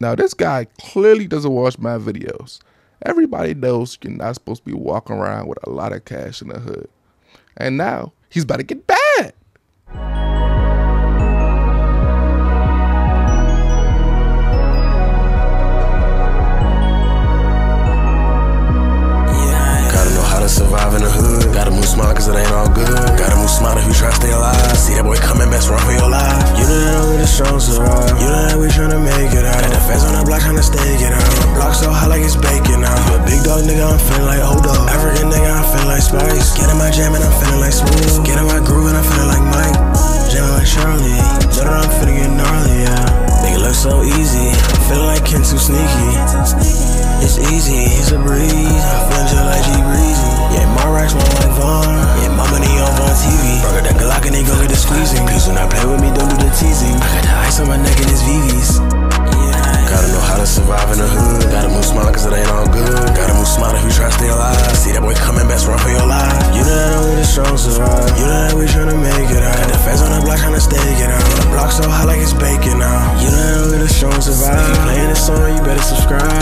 Now, this guy clearly doesn't watch my videos. Everybody knows you're not supposed to be walking around with a lot of cash in the hood. And now he's about to get bad. Survive in the hood. Gotta move smart cause it ain't all strong survive. You know that we tryna make it out. Got the feds on the block tryna stake it out. Block so hot like it's baking out. You a big dog nigga, I'm feeling like old dog. African nigga, I'm feeling like Spice. Get in my jam and I'm feeling like smooth. Get in my groove and I'm feeling like Mike. Jamming like Charlie. Know that I'm finna get gnarly, yeah. Make it look so easy. Feeling like Ken too sneaky. It's easy, it's a breeze. I'm feeling just like G Breezy. Yeah, my racks more like Von. Yeah, my money on Von TV. Bro, got that Glock and they gon' get the squeezing. Please do not play with me, my neck and it's VVs. Gotta know how to survive in the hood. Gotta move smart cause it ain't all good. Gotta move smart if you try to stay alive. See that boy coming, best run for your life. You know that only the strong survive. You know that we tryna make it out. Got the feds on the block tryna stake it out. The block so hot like it's baking out. You know that only the strong survive. Playing this song, you better subscribe.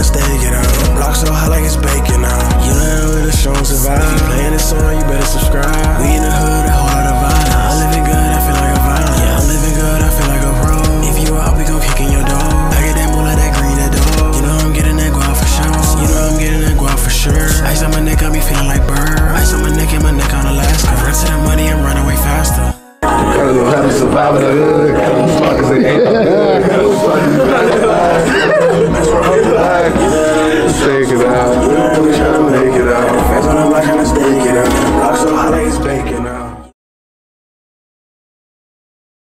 Tryna stake it out. Block so hot like it's baking out. You know with a strong survive. If you playing this song, you better subscribe. We in the hood, a whole lot of violence. I'm living good, I feel like a violent. Yeah, I'm living good, I feel like a pro. If you up, we gon' kick in your door. I get that moolah, that green, that dough. You know I'm getting that guap for sure. You know I'm getting that guap for sure. Ice on my neck, got me feeling like Burr. Ice on my neck and my neck on Alaska. I run to the money, I'm running way faster. How to survive in the hood. It out.